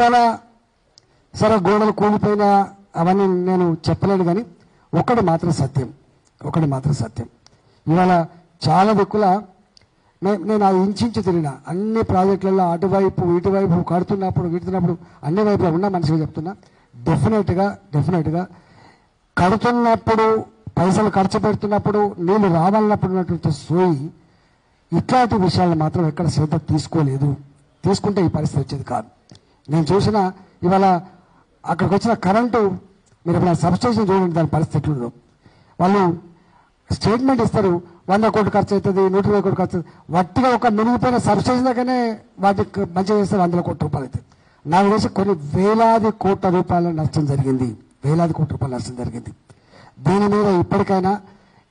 ఇవాళ సరే గోడలు కూలిపోయినా అవన్నీ నేను చెప్పలేను కానీ ఒకటి మాత్రం సత్యం ఒకటి మాత్రం సత్యం. ఇవాళ చాలా దిక్కుల నేను అది ఇంచు తిరిగిన. అన్ని ప్రాజెక్టులలో అటువైపు ఇటువైపు కడుతున్నప్పుడు విడుతున్నప్పుడు అన్ని వైపులా ఉన్న మనిషిగా చెప్తున్నా. డెఫినెట్గా డెఫినెట్గా కడుతున్నప్పుడు పైసలు ఖర్చు పెడుతున్నప్పుడు నేను రావాలన్నప్పుడు ఉన్నటువంటి సోయి ఇట్లాంటి విషయాలను మాత్రం ఎక్కడ శ్రద్ధ తీసుకోలేదు. తీసుకుంటే ఈ పరిస్థితి వచ్చేది కాదు. నేను చూసిన ఇవాళ అక్కడికి వచ్చిన కరెంటు మీరు ఇప్పుడు సబ్స్టేషన్ చూడండి దాని పరిస్థితి వాళ్ళు స్టేట్మెంట్ ఇస్తారు వంద కోట్లు ఖర్చు అవుతుంది నూట ఇరవై కోట్లు ఖర్చు అవుతుంది. వట్టిగా ఒక మిగిలిపోయిన సబ్స్టేషన్ దగ్గరనే వాటికి మంచిగా చేస్తే వందల కోట్ల రూపాయలు అవుతుంది నాకు తెలిసి కొన్ని వేలాది కోట్ల రూపాయల నష్టం జరిగింది. వేలాది కోట్ల రూపాయల నష్టం జరిగింది. దీని మీద ఇప్పటికైనా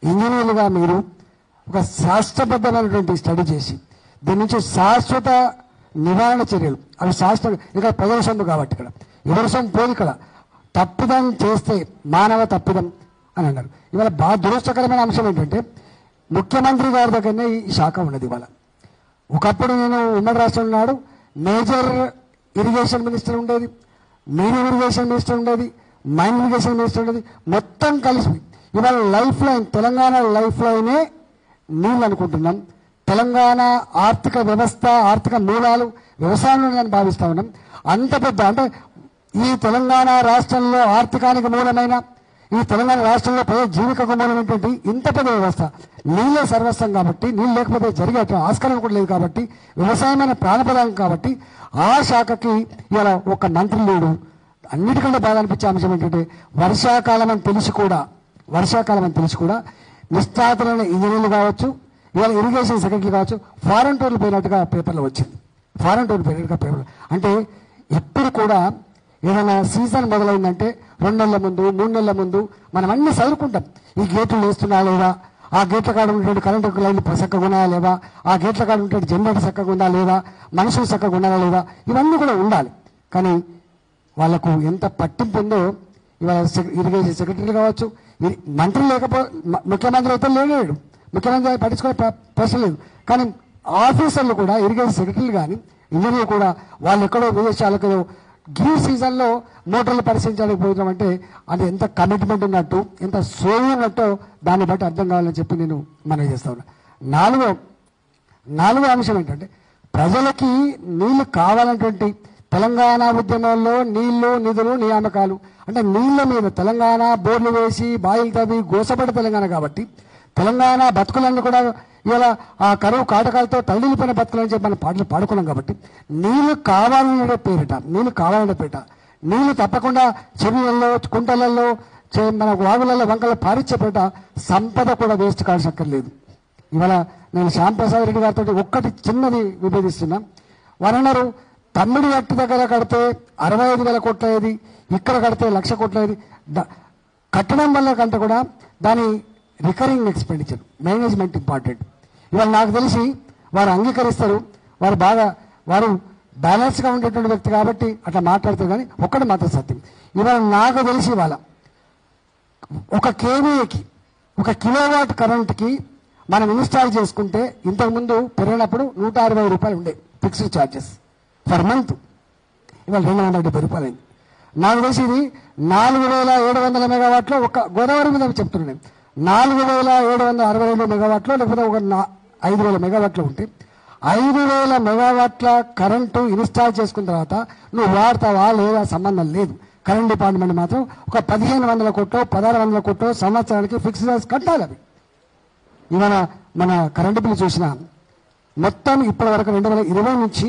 ఇంజనీర్లుగా మీరు ఒక శాస్త్రబద్ధమైనటువంటి స్టడీ చేసి దీని నుంచి శాశ్వత నివారణ చర్యలు. అవి శాస్త్రం ఇక్కడ ప్రజల సొమ్ము కాబట్టి ఇక్కడ. ఎవరి సొమ్ము పోదు ఇక్కడ. తప్పిదం చేస్తే మానవ తప్పిదం అని అన్నారు. ఇవాళ బాగా దురదృష్టకరమైన అంశం ఏంటంటే ముఖ్యమంత్రి గారి దగ్గరనే ఈ శాఖ ఉన్నది ఇవాళ. ఒకప్పుడు నేను ఉమ్మడి రాష్ట్రంలో నాడు మేజర్ ఇరిగేషన్ మినిస్టర్ ఉండేది. మెయిన్ ఇరిగేషన్ మినిస్టర్ ఉండేది. మైన్ ఇరిగేషన్ మినిస్టర్ ఉండేది. మొత్తం కలిసి. ఇవాళ లైఫ్ లైన్ తెలంగాణ లైఫ్ లైనే నీళ్ళు అనుకుంటున్నాం. తెలంగాణ ఆర్థిక వ్యవస్థ ఆర్థిక మూలాలు వ్యవసాయంలో నేను భావిస్తా ఉన్నాం. అంత పెద్ద అంటే ఈ తెలంగాణ రాష్ట్రంలో ఆర్థికానికి మూలమైన ఈ తెలంగాణ రాష్ట్రంలో ప్రజల జీవికకు మూలమైనటువంటి ఇంత పెద్ద వ్యవస్థ. నీళ్ళే సర్వస్వం కాబట్టి నీళ్ళు లేకపోతే జరిగే ఆస్కారం కూడా లేదు కాబట్టి వ్యవసాయమైన ప్రాణపదాయం కాబట్టి ఆ శాఖకి ఇలా ఒక మంత్రి లేడు. అన్నిటికంటే బాగా అనిపించే అంశం ఏంటంటే వర్షాకాలం అని తెలిసి కూడా వర్షాకాలం అని తెలిసి కూడా నిష్ఠాతులైన ఇంజనీర్లు కావచ్చు ఇవాళ ఇరిగేషన్ సెక్రటరీ కావచ్చు ఫారెన్ టూర్లు పోయినట్టుగా పేపర్లో వచ్చింది. ఫారెన్ టూర్లు పోయినట్టుగా పేపర్లో. అంటే ఎప్పుడు కూడా ఏదైనా సీజన్ మొదలైందంటే రెండు నెలల ముందు మూడు నెలల ముందు మనం అన్ని చదువుకుంటాం ఈ గేట్లు వేస్తున్నా లేదా? ఆ గేట్ల కాడ ఉన్నటువంటి కరెంటు లైన్లు చక్కగా ఉన్నాయా లేవా ఆ గేట్ల కాడ ఉన్నటువంటి జనరేటర్ చక్కగా ఉందా లేదా? మనుషులు చక్కగా ఉన్నారా లేదా? ఇవన్నీ కూడా ఉండాలి. కానీ వాళ్ళకు ఎంత పట్టింపు ఉందో ఇవాళ ఇరిగేషన్ సెక్రటరీ కావచ్చు మంత్రి లేకపో ముఖ్యమంత్రి అయితే లేడు. ముఖ్యమంత్రి పట్టించుకునే ప్రశ్న లేదు కానీ ఆఫీసర్లు కూడా ఇరిగేషన్ సెక్రటరీలు కానీ ఇంజనీర్లు కూడా వాళ్ళు ఎక్కడో విదేశాలకు గివ్ సీజన్లో మోటార్లు పరిశీలించడానికి పోతున్నాం అంటే అది ఎంత కమిట్మెంట్ ఉన్నట్టు ఎంత సోయి ఉన్నట్టో దాన్ని బట్టి అర్థం కావాలని చెప్పి నేను మనవి చేస్తా ఉన్నా. నాలుగో నాలుగో అంశం ఏంటంటే ప్రజలకి నీళ్ళు కావాలన్నటువంటి తెలంగాణ ఉద్యమంలో నీళ్ళు నిధులు నియామకాలు. అంటే నీళ్ళ మీద తెలంగాణ బోర్లు వేసి బాయిలు తవ్వి గోసపడి తెలంగాణ కాబట్టి తెలంగాణ బతుకులన్నీ కూడా ఇలా ఆ కరువు కాటకాలతో తల్లిపోయిన బతుకులని చెప్పి మనం పాటలు పాడుకున్నాం కాబట్టి నీళ్ళు కావాలనే పేరిట నీళ్ళు కావాలనే పేరిట నీళ్ళు తప్పకుండా చెరువులలో కుంటలలో చే- మన వాగులలో వంకల పారిచ్చేపేట సంపద కూడా వేస్ట్ కాల్సక్కర్లేదు ఇవాళ నేను శ్యామ్ ప్రసాద్ రెడ్డి గారితో ఒక్కటి చిన్నది విభేదిస్తున్నా. వారు అన్నారు తమ్మిడి గట్టు దగ్గర కడితే అరవై ఐదు వేల కోట్ల ఇక్కడ కడితే లక్ష కోట్ల కట్టడం వల్ల కంటే కూడా దాని రికరింగ్ ఎక్స్పెండిచర్ మేనేజ్మెంట్ ఇంపార్టెంట్. ఇవాళ నాకు తెలిసి వారు అంగీకరిస్తారు వారు బాగా వారు బ్యాలెన్స్గా ఉండేటువంటి వ్యక్తి కాబట్టి అట్లా మాట్లాడతారు కానీ ఒక్కటి మాత్రం సత్యం. ఇవాళ నాకు తెలిసి ఇవాళ ఒక కేవీఏకి ఒక కిలోవాట్ కరెంట్కి మనం ఇన్స్టాల్ చేసుకుంటే ఇంతకుముందు పెరిగినప్పుడు నూట అరవై రూపాయలు ఉండే ఫిక్స్డ్ ఛార్జెస్ ఫర్ మంత్. ఇవాళ రెండు వందల డెబ్బై రూపాయలు అయింది. నాకు తెలిసి ఇది నాలుగు వేల ఏడు వందల మెగావాట్లో ఒక గోదావరి మీద చెప్తున్నాను నాలుగు వేల ఏడు వందల అరవై రెండు మెగావాట్లో లేకపోతే ఒక ఐదు వేల మెగావాట్లు ఉంటే ఐదు వేల మెగావాట్ల కరెంటు ఇన్స్టాల్ చేసుకున్న తర్వాత నువ్వు వాడతావా లేదా సంబంధం లేదు. కరెంట్ డిపార్ట్మెంట్ మాత్రం ఒక పదిహేను వందల కోట్లు పదహారు వందల కోట్లు సంవత్సరానికి ఫిక్స్డ్ ఛార్జ్ కట్టాలి అవి ఇవాళ మన కరెంటు బిల్లు చూసిన మొత్తం ఇప్పటి వరకు రెండు వేల ఇరవై నుంచి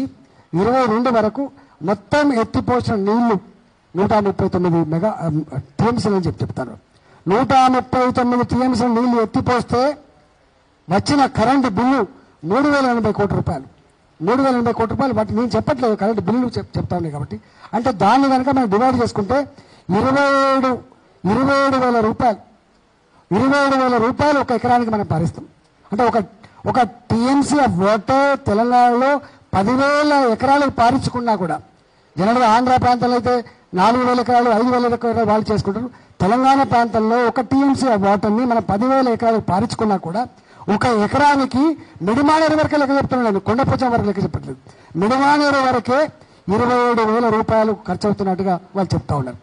ఇరవై రెండు వరకు మొత్తం ఎత్తిపోసిన నీళ్ళు నూట ముప్పై తొమ్మిది మెగా టీఎంసీలు అని చెప్పి చెప్తారు. నూట ముప్పై తొమ్మిది టీఎంసీ నీళ్ళు ఎత్తిపోస్తే వచ్చిన కరెంటు బిల్లు మూడు వేల ఎనభై కోట్ల రూపాయలు. మూడు వేల ఎనభై కోట్ల రూపాయలు బట్ నేను చెప్పట్లేదు కరెంటు బిల్లు చెప్ చెప్తాను కాబట్టి. అంటే దాన్ని కనుక మనం డివైడ్ చేసుకుంటే ఇరవై ఏడు ఇరవై ఏడు వేల రూపాయలు. ఇరవై ఏడు వేల రూపాయలు ఒక ఎకరానికి మనం భరిస్తాం. అంటే ఒక ఒక టీఎంసీ ఆఫ్ వాటర్ తెలంగాణలో పదివేల ఎకరాలకు పారించుకున్నా కూడా జనరల్ ఆంధ్ర ప్రాంతంలో అయితే నాలుగు వేల ఎకరాలు ఐదు వేల ఎకరాలు వాళ్ళు చేసుకుంటారు. తెలంగాణ ప్రాంతంలో ఒక టీఎంసీ ఆఫ్ వాటర్ని మనం పదివేల ఎకరాలకు పారించుకున్నా కూడా ఒక ఎకరానికి మిడిమానేరు వరకే లెక్క చెప్తున్నాను నేను. కొండపోచం వరకు లెక్క చెప్పట్లేదు. మిడిమానేరు వరకే ఇరవై ఏడు వేల రూపాయలు ఖర్చు అవుతున్నట్టుగా వాళ్ళు చెప్తా ఉన్నారు.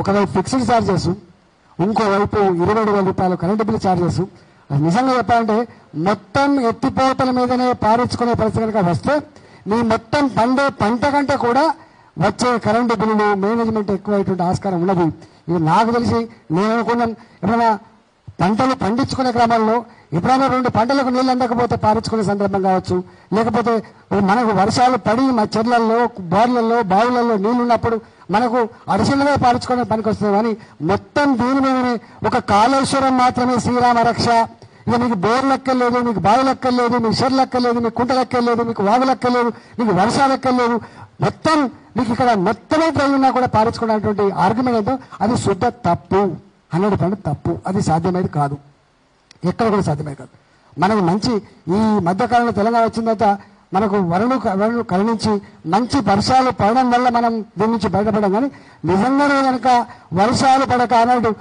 ఒకవైపు ఫిక్స్డ్ ఛార్జెస్ ఇంకోవైపు ఇరవై ఏడు వేల రూపాయలు కరెంటు బిల్ ఛార్జెస్ అది నిజంగా చెప్పాలంటే మొత్తం ఎత్తిపోతల మీదనే పారించుకునే పరిస్థితి కనుక వస్తే మీ మొత్తం పండే పంట కంటే కూడా వచ్చే కరెంటు బిల్లులు మేనేజ్మెంట్ ఎక్కువైనటువంటి ఆస్కారం ఉన్నది. ఇది నాకు తెలిసి నేను అనుకున్నాను ఎప్పుడైనా పంటలు పండించుకునే క్రమంలో ఎప్పుడైనా రెండు పంటలకు నీళ్ళు అందకపోతే పారించుకునే సందర్భం కావచ్చు. లేకపోతే మనకు వర్షాలు పడి మా చెర్లల్లో బోర్లలో బావులలో నీళ్ళు ఉన్నప్పుడు మనకు అడిషనల్గా పారించుకునే పనికి వస్తుంది. కానీ మొత్తం దీని మీదనే ఒక కాళేశ్వరం మాత్రమే శ్రీరామ రక్ష. ఇక మీకు బోర్ లెక్కలేదు మీకు బావి లెక్కలేదు మీకు షెర్ లెక్కలేదు మీకు కుంట లెక్కలేదు మీకు వాగు లెక్కలేదు మీకు వర్షాలు లెక్కలేదు మొత్తం మీకు ఇక్కడ మొత్తమే ప్రజలున్నా కూడా పారించుకున్నటువంటి ఆర్గ్యుమెంట్ ఏంటో అది శుద్ధ తప్పు. హండ్రెడ్ పర్సెంట్ తప్పు. అది సాధ్యమైనది కాదు. ఎక్కడ కూడా సాధ్యమే కాదు. మనకు మంచి ఈ మధ్యకాలంలో తెలంగాణ వచ్చిన తర్వాత మనకు వరుణు వరుణు కరుణించి మంచి వర్షాలు పడడం వల్ల మనం దీని నుంచి బయటపడడం. కానీ నిజంగానే కనుక వర్షాలు పడక అన్నట్టు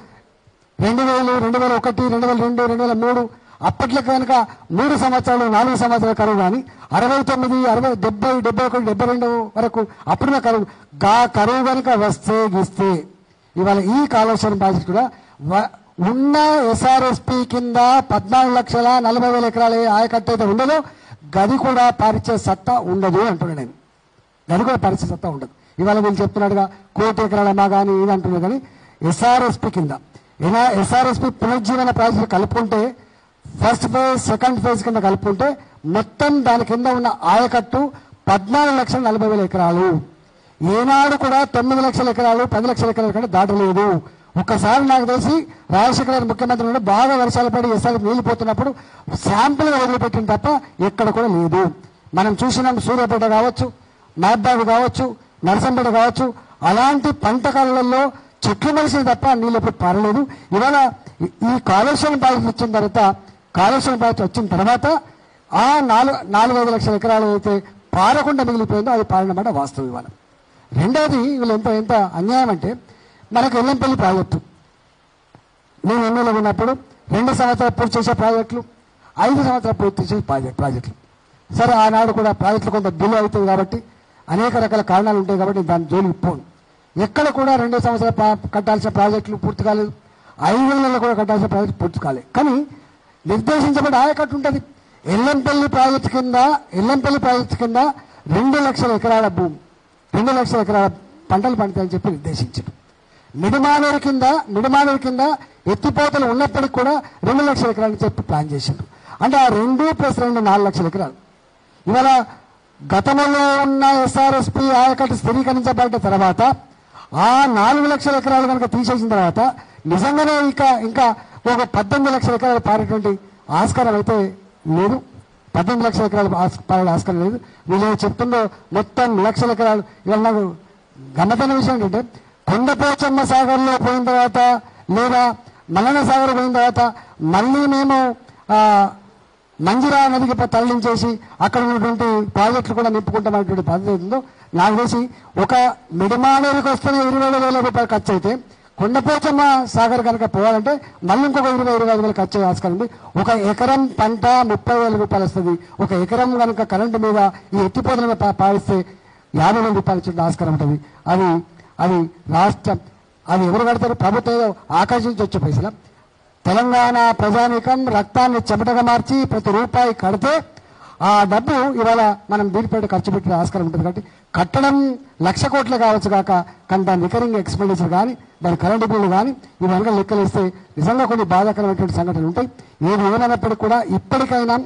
రెండు వేలు రెండు వేల ఒకటి రెండు వేల రెండు రెండు వేల మూడు అప్పట్లో కనుక మూడు సంవత్సరాలు నాలుగు సంవత్సరాల కరువు కానీ అరవై తొమ్మిది అరవై డెబ్బై డెబ్బై ఒకటి డెబ్బై రెండు వరకు అప్పుడున్న కరువు. గా కరువు కనుక వస్తే గిస్తే ఇవాళ ఈ కాళేశ్వరం ప్రాజెక్టు కూడా వ- ఉన్న ఎస్ఆర్ఎస్పి కింద పద్నాలుగు లక్షల నలభై వేల ఎకరాల ఆయకట్టు అయితే ఉండదో గది కూడా పరిచే సత్తా ఉండదు అంటున్నాను నేను. గది కూడా పరిచే సత్తా ఉండదు. ఇవాళ వీళ్ళు చెప్తున్నాడుగా కోటి ఎకరాల మా కానీ ఇది అంటున్నారు కానీ ఎస్ఆర్ఎస్పి కింద. ఇలా ఎస్ఆర్ఎస్పి పునర్జీవన ప్రాజెక్టు కలుపుకుంటే ఫస్ట్ ఫేజ్ సెకండ్ ఫేజ్ కింద కలుపుకుంటే మొత్తం దాని కింద ఉన్న ఆయకట్టు పద్నాలుగు లక్షల నలభై వేల ఎకరాలు. ఏనాడు కూడా తొమ్మిది లక్షల ఎకరాలు పది లక్షల ఎకరాల కంటే దాటలేదు. ఒక్కసారి నాకు తెలిసి రాజశేఖర గారి ముఖ్యమంత్రి నుండి బాగా వర్షాలు పడి ఎస్ఆర్ఎఫ్ నీళ్ళు పోతున్నప్పుడు శాంపుల్గా వదిలిపెట్టిన తప్ప ఎక్కడ కూడా లేదు. మనం చూసినాం సూర్యాపేట కావచ్చు మహబాబు కావచ్చు నరసంపేట కావచ్చు అలాంటి పంట కాలంలో చెట్లు మలిసిన తప్ప నీళ్ళు ఎప్పుడు పారలేదు. ఇవాళ ఈ- కాలుష్యం కాళేశ్వరం వచ్చిన తర్వాత కాళేశ్వరం ప్రాజెక్ట్ వచ్చిన తర్వాత ఆ నాలుగు నాలుగు ఐదు లక్షల ఎకరాలు అయితే పారకుండా మిగిలిపోయిందో అది పారినమాట వాస్తవం ఇవాళ రెండవది వీళ్ళు ఎంత ఎంత అన్యాయం అంటే మనకు ఎల్లంపల్లి ప్రాజెక్టు. నేను ఎన్నోలో ఉన్నప్పుడు రెండు సంవత్సరాలు పూర్తి చేసే ప్రాజెక్టులు ఐదు సంవత్సరాలు పూర్తి చేసే ప్రాజెక్ట్ ప్రాజెక్టులు. సరే ఆనాడు కూడా ప్రాజెక్టులు కొంత బిల్లు అవుతుంది కాబట్టి అనేక రకాల కారణాలు ఉంటాయి కాబట్టి దాని జోలికి పోను. ఎక్కడ కూడా రెండు సంవత్సరాలు కట్టాల్సిన ప్రాజెక్టులు పూర్తి కాలేదు. ఐదు నెలలు కూడా కట్టాల్సిన ప్రాజెక్టు పూర్తి కాలేదు. కానీ నిర్దేశించబడి ఆయకట్టు ఉంటుంది. ఎల్లంపల్లి ప్రాజెక్టు కింద ఎల్లంపల్లి ప్రాజెక్టు కింద రెండు లక్షల ఎకరాల భూమి రెండు లక్షల ఎకరాల పంటలు పండుతాయని చెప్పి నిర్దేశించారు. మిడిమానూరు కింద మిడిమానూరు కింద ఎత్తిపోతలు ఉన్నప్పటికి కూడా రెండు లక్షల ఎకరాలని చెప్పి ప్లాన్ చేసిండ్రు అంటే ఆ రెండు ప్లస్ రెండు నాలుగు లక్షల ఎకరాలు. ఇవాళ గతంలో ఉన్న ఎస్ఆర్ఎస్పి ఆయకట్టు స్థిరీకరించబడ్డ తర్వాత ఆ నాలుగు లక్షల ఎకరాలు కనుక తీసేసిన తర్వాత నిజంగానే ఇంకా ఇంకా ఒక పద్దెనిమిది లక్షల ఎకరాలు పారేటువంటి ఆస్కారం అయితే లేదు. పద్దెనిమిది లక్షల ఎకరాలు పాడే ఆస్కారం లేదు. వీళ్ళు చెప్తుందో మొత్తం లక్షల ఎకరాలు. ఇవాళ నాకు గమ్మతైన విషయం ఏంటంటే కొండపోచమ్మ సాగర్లో పోయిన తర్వాత లేదా మల్లన సాగర్ పోయిన తర్వాత మళ్ళీ మేము మంజిరా నదికి తరలించేసి అక్కడ ఉన్నటువంటి ప్రాజెక్టులు కూడా నింపుకుంటామనేటువంటి పద్ధతి ఉందో నాకు తెలిసి ఒక మిడిమానేరుకి వస్తున్న ఇరవై వేల వేల రూపాయలు ఖర్చు అయితే కొండపోచమ్మ సాగర్ కనుక పోవాలంటే మళ్ళీ ఇంకొక ఇరవై ఇరవై ఐదు వేలు ఖర్చు అయ్యే ఆస్కారం ఉంది. ఒక ఎకరం పంట ముప్పై వేల రూపాయలు వస్తుంది. ఒక ఎకరం కనుక కరెంటు మీద ఈ ఎత్తిపోతల మీద పా- పారిస్తే యాభై వేల రూపాయలు ఇచ్చే ఆస్కారం ఉంటుంది. అది అది రాష్ట్రం అది ఎవరు కడతారు? ప్రభుత్వం ఏదో ఆకర్షించి వచ్చే పైసలు. తెలంగాణ ప్రజానీకం రక్తాన్ని చెమటగా మార్చి ప్రతి రూపాయి కడితే ఆ డబ్బు ఇవాళ మనం దీనిపై ఖర్చు పెట్టిన ఆస్కారం ఉంటుంది. కాబట్టి కట్టడం లక్ష కోట్లు కావచ్చు కాక కానీ దాని రికరింగ్ ఎక్స్పెండిచర్ కానీ దాని కరెంటు బిల్లు కానీ ఇవన్నీ లెక్కలేస్తే నిజంగా కొన్ని బాధాకరమైనటువంటి సంఘటనలు ఉంటాయి. ఏది ఏమైనప్పటికీ కూడా ఇప్పటికైనా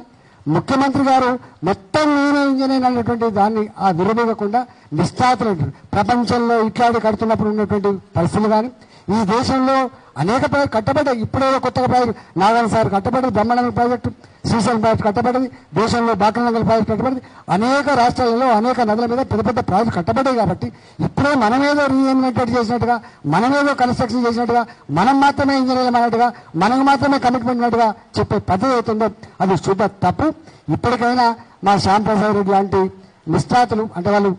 ముఖ్యమంత్రి గారు మొత్తం నేనే ఇంజనీర్ అనేటువంటి దాన్ని ఆ విరమీయకుండా నిష్ఠాతులు ప్రపంచంలో ఇట్లాంటి కడుతున్నప్పుడు ఉన్నటువంటి పరిస్థితులు కానీ ఈ దేశంలో అనేక ప్రాజెక్టు కట్టబడ్డాయి ఇప్పుడే కొత్తగా ప్రాజెక్టు నాగార్జున సార్ కట్టబడ్డది బ్రహ్మాండ ప్రాజెక్టు. శ్రీశైలం ప్రాజెక్టు కట్టబడింది దేశంలో బాకనగర్ ప్రాజెక్టు కట్టబడింది అనేక రాష్ట్రాలలో అనేక నదుల మీద పెద్ద పెద్ద ప్రాజెక్టు కట్టబడ్డాయి కాబట్టి ఇప్పుడే మనమేదో రీఇన్వెంటెడ్ చేసినట్టుగా మనమేదో కన్స్ట్రక్షన్ చేసినట్టుగా మనం మాత్రమే ఇంజనీర్లు అన్నట్టుగా మనకు మాత్రమే కమిట్మెంట్ ఉన్నట్టుగా చెప్పే పద్ధతి అవుతుందో అది శుద్ధ తప్పు. ఇప్పటికైనా మా శ్యామ్ ప్రసాద్ రెడ్డి లాంటి నిష్ణాతులు అంటే వాళ్ళు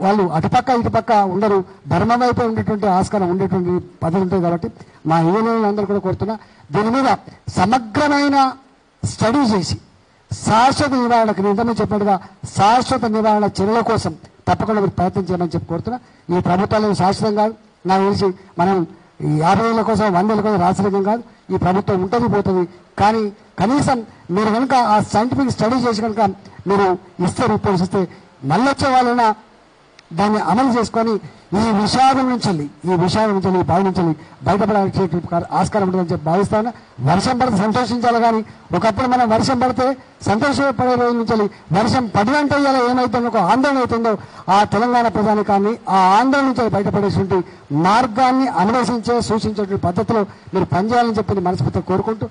వాళ్ళు అటుపక్క ఇటుపక్క ఉండరు ధర్మం వైపు ఉండేటువంటి ఆస్కారం ఉండేటువంటి పద్ధతి ఉంటుంది కాబట్టి మా ఇంజనీర్లు అందరూ కూడా కోరుతున్నా దీని మీద సమగ్రమైన స్టడీ చేసి శాశ్వత నివారణకు నిజమే చెప్పినట్టుగా శాశ్వత నివారణ చర్యల కోసం తప్పకుండా మీరు ప్రయత్నం చేయమని చెప్పి కోరుతున్నా. ఈ ప్రభుత్వాలు శాశ్వతం కాదు. నాకు తెలిసి మనం యాభై ఏళ్ళ కోసం వంద ఏళ్ళ కోసం రాసరికం కాదు. ఈ ప్రభుత్వం ఉంటుంది పోతుంది. కానీ కనీసం మీరు కనుక ఆ సైంటిఫిక్ స్టడీ చేసి కనుక మీరు ఇస్తే రిపోర్ట్స్ ఇస్తే మళ్ళీ వచ్చే వాళ్ళైనా దాన్ని అమలు చేసుకొని ఈ విషాదం నుంచి ఈ విషాదం నుంచి వెళ్ళి, ఈ బాధ నుంచి బయటపడడానికి ఆస్కారం ఉంటుందని చెప్పి భావిస్తాను. వర్షం పడితే సంతోషించాలి కానీ ఒకప్పుడు మనం వర్షం పడితే సంతోషపడే రోజు నుంచి వర్షం పడినంటే ఇలా ఏమైతుందో ఒక ఆందోళన అవుతుందో ఆ తెలంగాణ ప్రధానికాన్ని ఆ ఆందోళన నుంచి బయటపడేటువంటి మార్గాన్ని అన్వేషించే సూచించేటువంటి పద్ధతిలో మీరు పనిచేయాలని చెప్పి మనస్ఫూర్తిగా కోరుకుంటూ